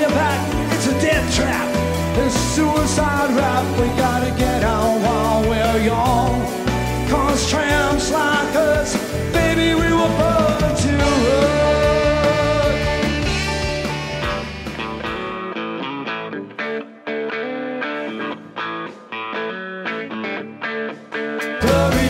your back. It's a death trap. It's suicide rap. We gotta get out while we're young. Cause tramps like us, baby, we were born to run. Glory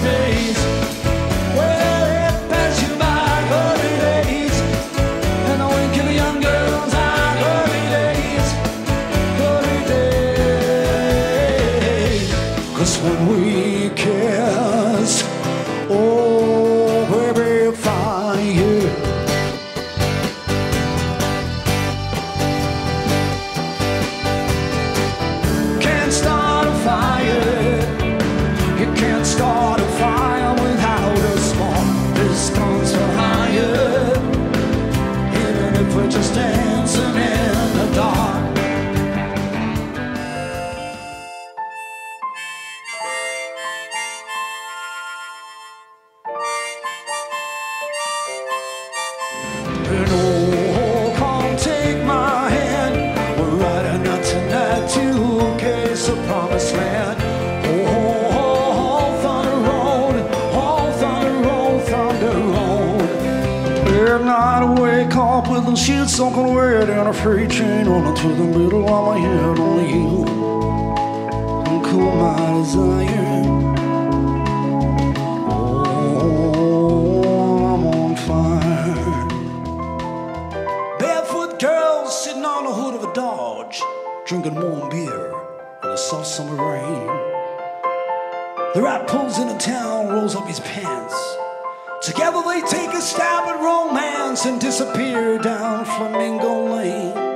Kiss, oh, Oh, I wake up with the sheet soaking wet and a freight train on to the middle of my head. Sitting on the hood of a Dodge, drinking warm beer in the soft summer rain. The rat pulls into town, rolls up his pants. Together they take a stab at romance and disappear down Flamingo Lane.